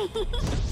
Ha ha ha!